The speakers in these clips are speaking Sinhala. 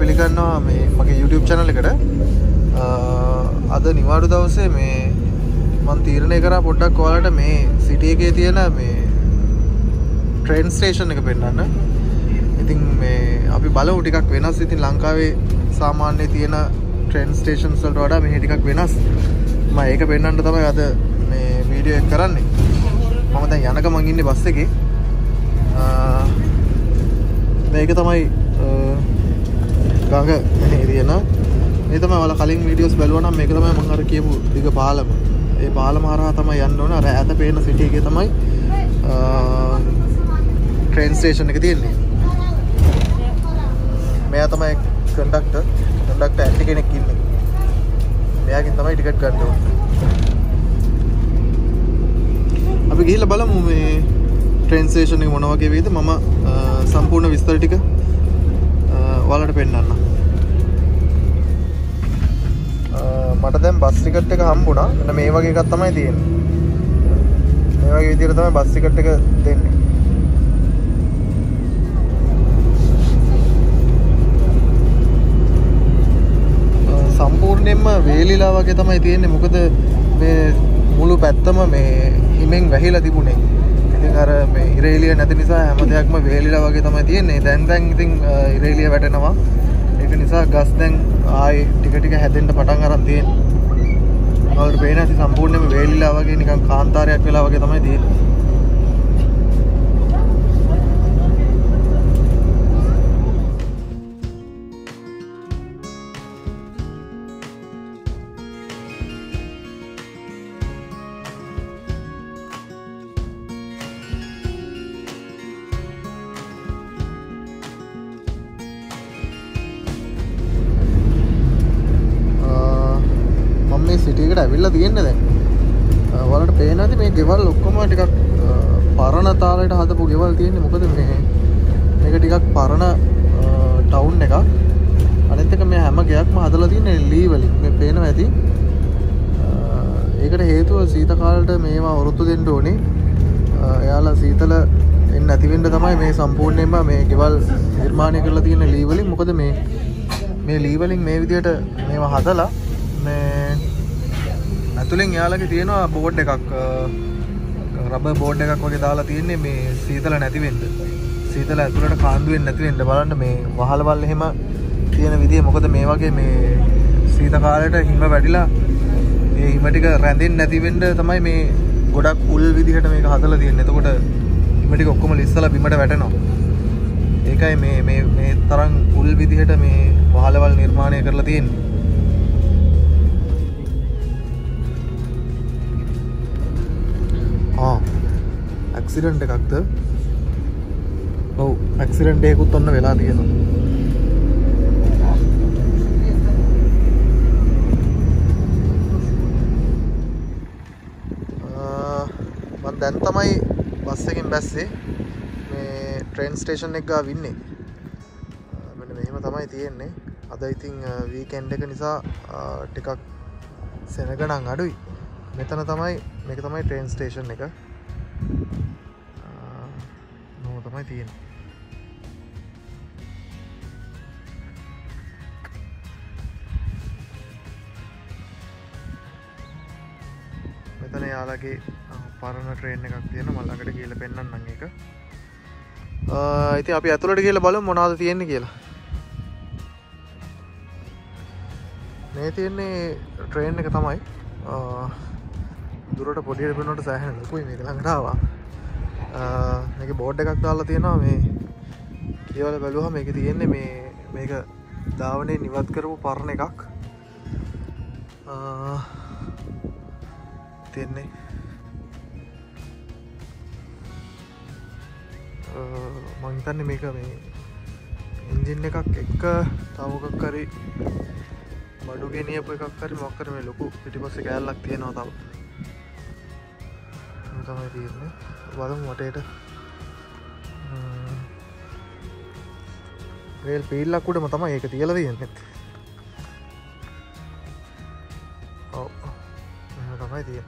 පිළිගන්නවා මේ මගේ YouTube චැනල එකට. අද නිවාඩු දවසේ මේ මන් තීරණය කර පොඩ්ඩක් කොලට මේ සිටියගේ තියෙන මේ ට්‍රේන් ස්ටේෂන් එක පෙන්න්න ඉතින් මේ අපි බලව ටිකක් වෙනස්. ඉතින් ලංකාවේ සාමාන්‍ය තියෙන ට්‍රේන් ස්ටේෂන් සල්ට වඩා මේ ටිකක් වෙනස්. ම ඒක පෙන්න්නට තමයි අද මේ වීඩියෝ එක් කරන්නේ. මම දැන් යනක මංගින්න බස්ස එක. මේක තමයි ගඟ තියෙන ඒතම වල කලින් වීඩියෝස් බැලුවනම් මේක තමයි මංහර කියපු දිග පාලම. ඒ පාලම හරහා තමයි යන්න ඕන. අර ඇත පේන සිටිය එක තමයි ට්‍රේන් ස්ටේෂන් එක තියෙන්නේ. මෙයා තමයි කඩක්ට කඩක්ට ඇටි කෙනෙක් ඉන්න. මෙයාකින් තමයි ටිකට් ගන්නව අපි ගිහිල බලමු මේ ට්‍රේන් ස්ටේෂන් එක මොන වගේ වේද. මම සම්පූර්ණ විස්තර ටික වලට පෙන්වන්න මට දැන් බස් ටිකට් එක හම්බුණා. මෙන්න මේ වගේ එකක් තමයි තියෙන්නේ. මේ වගේ විදිහට තමයි බස් ටිකට් එක දෙන්නේ. සම්පූර්ණයෙන්ම වේලිලා වගේ තමයි තියෙන්නේ. මොකද මේ මුළු පැත්තම මේ හිමෙන් වැහිලා තිබුණේ අර මේ ඉරේලිය නැති නිසා හැම දෙයක්ම වේලිලා වගේ තමයි තියෙන්නේ. දැන් දැන් ඉතින් ඉරේලිය වැටෙනවා. ඒක නිසා ගස් දැන් ආයි ටික ටික හැදෙන්න පටන් අරන් තියෙන්නේ. ඔයාලට පේන ඇති සම්පූර්ණයෙන්ම වේලිලා වගේ නිකන් කාන්තාරයක් වෙලා වගේ තමයි තියෙන්නේ. ඇවිල්ලා තියෙන්න දැන්. වලට පේන ඇති මේ ගෙවල් ඔක්කොම ටිකක් පරණ තාලට හදපු ගෙවල් තියෙන්නේ. මොකද මේ මේක ටිකක් පරණ ටවුන් එකක්. අනිත් එක මේ හැම ගයක්ම හදලා තියෙන්නේ ලී වලින්. මේ පේනවා ඇති. ඒකට හේතුව සීත කාලට මේවා වරුත්තු දෙන්න ඕනේ. එයාලා සීතල එන්න නැතිවෙන්න තමයි මේ සම්පූර්ණයෙන්ම මේ ගෙවල් නිර්මාණය කරලා තියෙන ලී වලින්. මොකද මේ මේ ලී වලින් මේ විදිහට මේවා හදලා මේ ඇතුළෙන් යාලගේ තියෙනවා බෝඩ් එකක් රබ බෝඩ් එකක් වගේ දාලා තියෙන්නේ මේ සීතල නැතිවෙන්න සීතල ඇතුළට කාන්දුවෙන් නැතිවෙන්න බලන්න මේ වහලවල් එහෙම තියෙන විදිහ මොකද මේ වගේ මේ සීත කාලයට හිම වැඩිලා ඒ හිම ටික රැඳෙන්නේ නැතිවෙන්න තමයි මේ ගොඩක් උල් විදිහට මේක හදලා තියෙන්නේ. එතකොට හිම ටික ඔක්කොම ලිස්සලා බිමට වැටෙනවා. ඒකයි මේ මේ මේ තරම් උල් විදිහට මේ වහලවල් නිර්මාණය කරලා තියෙන්නේ. ඇක්සිඩන්ට් එකක්ද? ඔවු ඇක්සිඩන්ටයකුත් ඔන්න වෙලා තියෙනවා. මන් දැන් තමයි බස් එකින් බැස්සේ. මේ ට්‍රේන් ස්ටේෂන් එක ගා වින්නේ මෙන්න මෙහෙම තමයි තියෙන්නේ. අද ඉතින් වීකෙන්ඩ් එක නිසා ටිකක් සෙනගනං අඩුයි. මෙතන තමයි මේක තමයි ට්‍රේන් ස්ටේෂන් එක. තමයි තියෙන මෙතන යාලගේ පරණ ට්‍රේන් එකක් තියෙන මල්ලකට කියල පෙන්න්න එක ඉති අපි ඇතුළට කියල බල මොනාද තියෙන්නේ කියලා. මේ තියෙන්නේ ට්‍රේන් එක තමයි. දුරට පොඩියට පෙනට සෑහන ලකුයි මේක ළඟටාවා මේක බෝඩ් එකක් දාලා තියෙනවා මේ කියවල බැලුහ මේක තියෙන්නේ මේ මේක ධාවනය නිවත් කරපු පරණ එකක්. තියෙන්නේ. මංතන්න මේක මේ එන්ජින් එකක් එක්ක තවකක් කරි බඩු ගෙනියපු එකක් හරි මොක්කර මේ ලොකු පිටිපස්ස කෑල්ලක් තියෙනවා තව. තමයි තියන්නේ. බලමු වටේට. රේල් පිල්ලක්කුඩම තම ඒක තියල දයන්න ඔව. තමයි තිය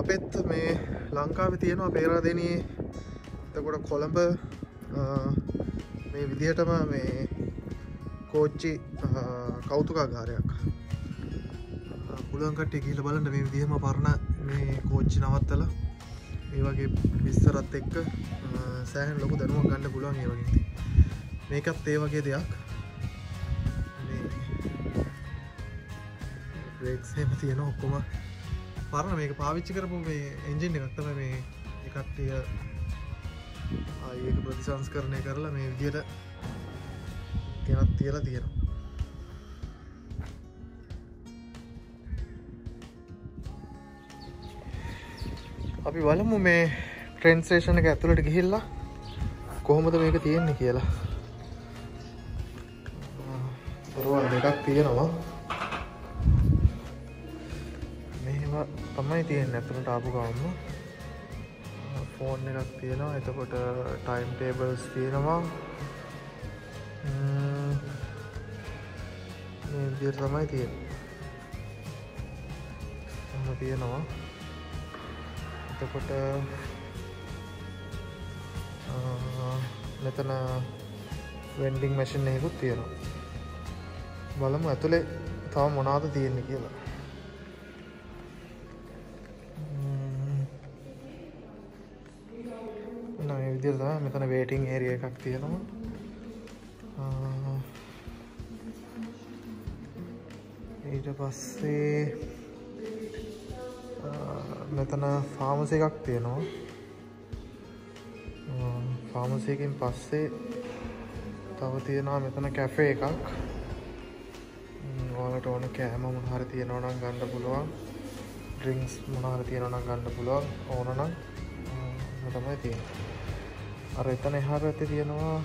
අපෙත් මේ ලංකාව තියෙනවා පේරාදනයේ එතකොට කොළඹ මේ විදිහටම මේ කෝච්චි කෞතුකාගාරයක්. පුළන්කට ගිල බලන්න මේ විදිහම පරණ මේ කෝච්චි නවත්තල. ඒ වගේ විස්තරත් එක්ක සෑහන් ලොකු දැනුව ගන්න පුළුවන් ඒ වගේ. මේකත් ඒ වගේ දෙයක්. රේක්සේම තියෙන ඔක්කොම. පරණ මේක පාවිච්චි කරපු මේ එන්ජින් එකක්තම මේ එකට්ටිය ආයක ප්‍රතිසංස් කරණය කරලා මේ විදියට ගෙනත් තියලා තියෙනවා. අපි බලමු මේ ට්‍රෙන්න්සේෂණ එක ඇතුළට ගිහිල්ලා කොහොමද මේක තියෙන්නේ කියලා. දොරවල් දෙකක් තියෙනවා. තමයි තියෙන ඇතුළට ආපු ගවන්න ෆෝන් එකක් තියෙනවා. එතකොට ටයිම් ටේබල්ස් තියෙනවා. විදියට තමයි තියෙන තියෙනවා. එතකොට මෙතන වෙන්ඩිං මැසින් එහෙකුත් තියෙනවා. බලමු ඇතුළේ තව මොනාද තියෙන්නේ කියලා. විදිර තම මෙතන වේටිං ඒරිය එකක් තියෙනවා. ඊට පස්සේ මෙතන ෆාමස එකක් තියෙනවා. ෆාමසයකින් පස්සේ තව තියෙනවා මෙතන කැෆේ එකක්. ඕලට ඕන කෑම මොහර තියෙනවනම් ගණඩ පුළුවන්. ඩ්‍රිංක්ස් මොනාර තියෙනවනම් ගණඩ පුළුවන්. ඕනනම් තමයි තියෙන අර එතන එහා පැත්තේ තියෙනවා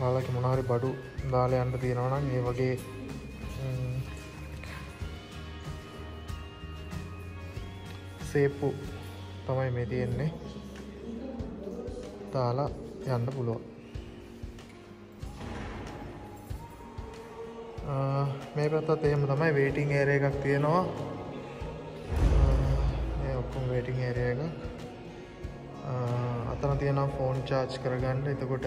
ඔයාලක මොනාරි බඩු දාල යන්න තියෙනවනම් ඒ වගේ සේප්පු තමයි මේ තියෙන්නේ. තාලා යන්න පුළුවන්. මේ පැත්තත් එහෙම තමයි වේටිං ඒරය එකක් තියෙනවා. මේ ඔක්කොම වේටිං ඒරය එක. අතන තියෙනවා ෆෝන් චාර්ජ් කරගන්න. එතකොට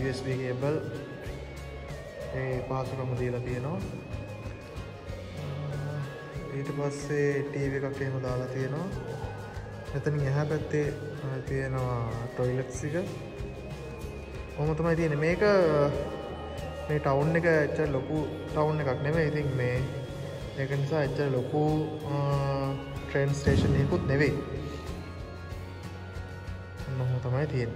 USB කේබල් ඒ පහසුකම දීලා තියෙනවා. ඊට පස්සේ ටීව එකක් එහෙම දාලා තියෙනවා. එතනින් එහැ පැත්තේ තියෙනවා ටොයිලට්සික ඔහොම තමයි තියෙන මේක මේ ටවුන් එක එච්ච ලොකු ටවුන් එකක් නෙම ඉතින් මේ ඒක නිසා එච්ච ලොකු ට්‍රේන් ස්ටේෂන් යකුත් නෙවෙයි. ඔන්නහො තමයි තියෙන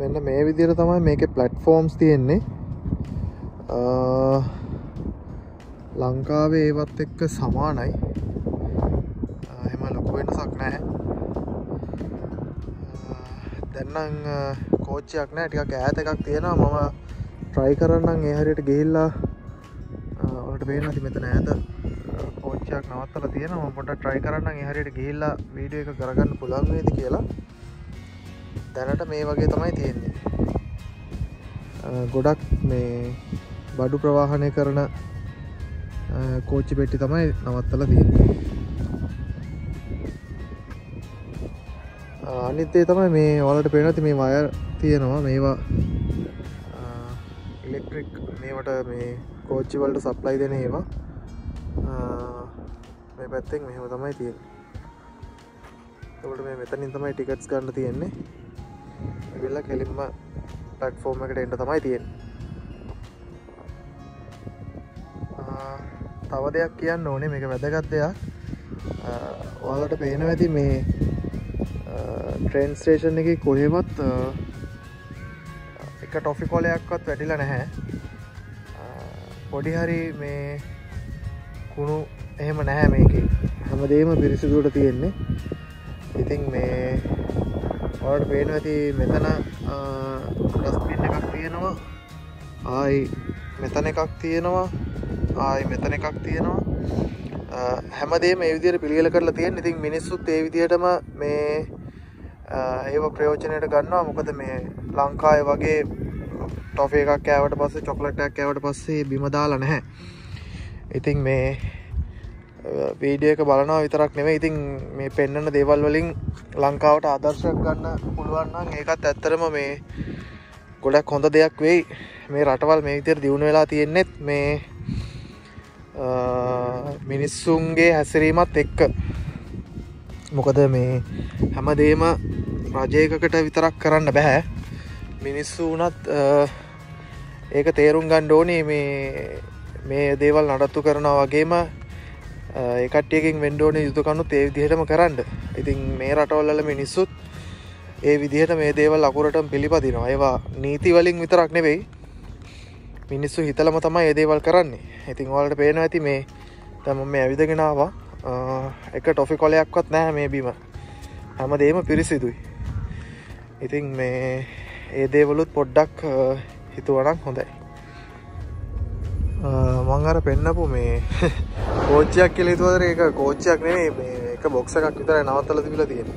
මෙන්න මේ විදිර තමයි මේක පලට්ෆෝම්ස් තියෙන්නේ. ලංකාවේ ඒවත් එක්ක සමානයි. එම ලොකු වෙනසක් නැහැ. දැන්නම් කෝච්චයක් නෑ ටික ඈත එකක් තියෙනවා. මම ට්‍රයි කරන්නම්. ඒහරියට ගිහිල්ලා ඔට පේනති මෙතන ඇත කෝච්චයක් නවත්තල තියෙනවා. පොට ට්‍රයි කරන්න එහරියට ගිහිල්ලා වීඩිය එක කරගන්න පුළන් වේද කියලා. දැනට මේ වගේ තමයි තියෙන්නේ. ගොඩක් මේ බඩු ප්‍රවාහනය කරන කෝච්චි පෙට්ටි තමයි නවත්තල තිය අනිත්තේ තමයි මේ ඔලට පෙනති මේ වයර් තියෙනවා. මේවා ඉලෙක්ට්‍රික් මේවට මේ කෝච්චි වලට සප්ලයි දෙන ඒවා. මේ පැත්තෙක් මෙහෙම තමයි තියෙන තකට මේ මෙතනින් තමයි ටිකට්ස් ගන්න තියෙන්නේ. වෙල්ල කෙලින්ම පලට්ෆෝර්ම් එකට එන්ට තමයි තියෙන්නේ. තව දෙයක් කියන්න ඕනේ. මේක වැදගත් දෙයක්. ඔයාලට පේන ඇති මේ ට්‍රේන් ස්ටේෂන් එක කොහෙවත් එක ටොෆි කොලයක්වත් වැටිල නැහැ. පොඩි හරි මේ කුණු එහෙම නැහැ මේක. හැමදේම පිරිසිදුවට තියෙන්නේ. ඉතින් මේ ඔට පේන ඇති මෙතන ඩස්පින් එකක් තියෙනවා. ආයි මෙතන එකක් තියෙනවා. ආයි මෙතන එකක් තියෙනවා. හැමදේ මේ විදියට පිළිගල කරලා තියෙන ඉතින් මිනිස්සුත් ඒ විදිහටම මේ ඒව ප්‍රයෝජනයට ගන්නවා. මොකද මේ ලංකාය වගේ ටොෆ එකක් කෑවට පස්සේ චොකලටක් කෑවට පස්සේ බිමදාලා නැහැ. ඉතින් මේ වීඩියක බලනවා විතරක් නෙවේ ඉතින් මේ පෙන්නන දේවල් වලින් ලංකාවට ආදර්ශයක් ගන්න පුළුවන්නම් ඒකත් ඇත්තරම මේ ගොඩක් හොඳ දෙයක් වෙයි. මේ රටවල් මේ විතර දියුණු වෙලා තියෙන්නෙත් මේ මිනිස්සුන්ගේ හැසිරීමත් එක්ක. මොකද මේ හැමදේම රජයකකට විතරක් කරන්න බැහැ මිනිස්සු වනත් ඒක තේරුම් ගණ්ඩ ඕනේ මේ මේ දේවල් නඩත්තු කරනවා වගේම ඒකටයකින් වෙන්ඩෝන යුතුකන්නු ඒ විදිහටම කරන්න. ඉතින් මේ රටවල්ල මිනිස්සුත් ඒ විදිහට මේ දේවල් අකුරට පිළිපදිනවා. ඒවා නීතිවලින් විතරක් නෙවෙයි. මිනිස්සු හිතලම තමයි ඒදේවල් කරන්නේ. ඉතින් වලට පේන ඇති මේ තම මේ ඇවිදගෙනවා එක ටොෆි කොලයක්වත් නැහැ මේ බීම. හැම දේම පිරිසිදුයි. ඉතින් මේ ඒ දේවලුත් පොඩ්ඩක් හිතුවනක් හොඳයි. මං අර පෙන්නපු මේ කෝච්චයක් කෙල තුවදර එක කෝච්චයක් නේ මේ එක බොක්ස එකක් විතර නවත්තල තිබිල තියෙන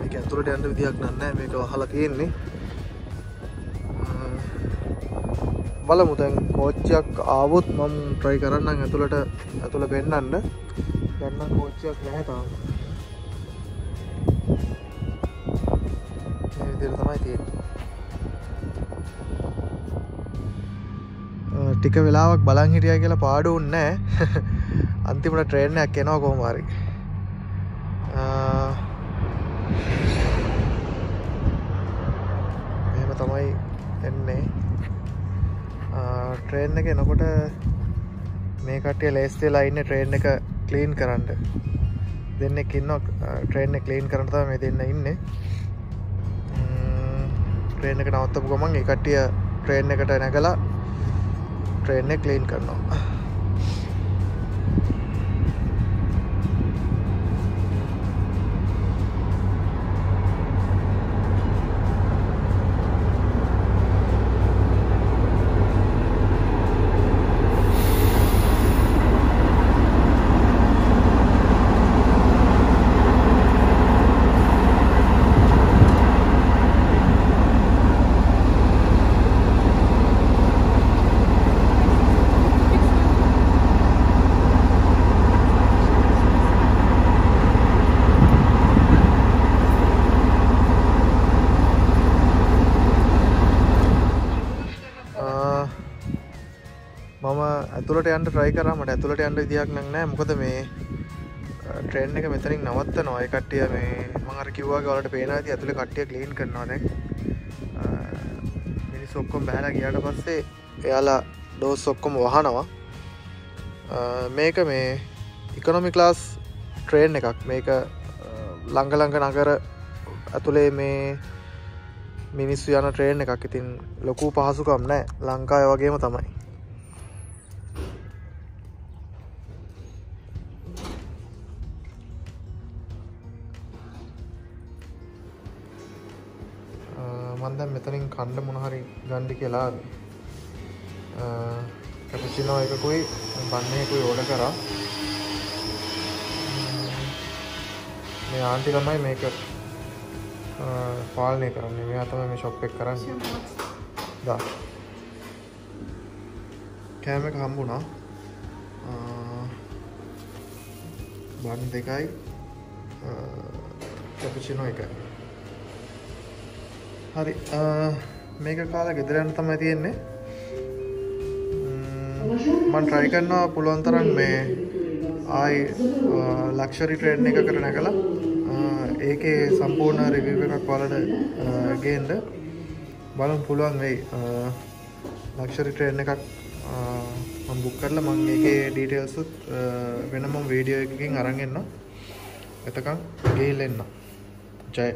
මේක ඇතුළට යන්න විදියක් නන්න මේක වහලා තියෙන්නේ. බලමු දැන් කෝච්චයක් ආවොත් මම try කරන්නම් ඇතුළට ඇතුළ පෙන්නන්න. දැන් නම් කෝච්චයක් නැහැ තාම. මේ විදිහට තමයි තියෙන්නේ. ටික වෙලාවක් බලන් හිටිය කියලා පාඩු නෑ. අන්තිමට ට්‍රේන්යක් එනවා කොහොමරි මෙම තමයි එන්නේ. ට්‍රේන් එක එනකොට මේ කටිය ලේස්තේලා ඉන්න ට්‍රේන් එක කලීන් කරන්න. දෙන්නෙක් ඉන්න ට්‍රේන් කලීන් කරනතා මේ දෙන්න ඉන්න. ට්‍රේන් එක නවත්තපු ගමන් එකටිය ට්‍රේන් එකට නැකලා ට්‍රේන් එක ක්ලීන් කරනවා. ඇතුළට යන්න ට්‍රයි කරමට ඇතුළට යන්න විදියක් නෑ. මොකද මේ ට්‍රේන් එක මෙතනින් නවත්ත නොය කට්ටිය මේ මඟර කිව්වා වලට පේන ඇති. ඇතුළ කට්ටිය කලීන් කරනවා දැන්. මිනිස් ඔක්කොම් බැහලා ගියාට පස්සේ එයාලා ඩෝස් ඔක්කොම වහනවා. මේක මේ ඉකොනොමි ක්ලාස් ට්‍රේන් එකක්. මේක ළංගලංග නගර ඇතුළේ මේ මිනිස්සු යන ට්‍රේන් එකක්. ඉතින් ලොකු පහසුකම් නෑ. ලංකාය වගේම තමයි. කණ්ඩ මොනහරි ගණ්ඩි කියලා. කැපචිනෝ එකකුයි බන්නයකුයි ඕඩ කරා. මේ ආන්ටි ළමයි මේක පාලනය කරන්නේ. මේ අතම මේ ශොප් එක කරන්න. දා. කෑම එක හම්බුණා. බන් දෙකයි කැපචිනෝ එකයි හරි. මේක කාලා ගෙදරයන්න තමයි තියෙන්නේ. මන් ට්‍රයි කරන්නවා පුළුවන් තරන් මේ ආයි ලක්ෂරි ට්‍රේඩ් එක කර නැකලා ඒකේ සම්පූර්ණ රිවිව එකක් වලට ගේන්ඩ බලම් පුළුවන් වෙයි. ලක්ෂරි ට්‍රේන් එකක් බුක් කරලා මං ඒකේ ඩීටේල්සුත් වෙනම වීඩියෝ එකකින් අරගෙන්න්න එතකං ගේල් එන්න ජය.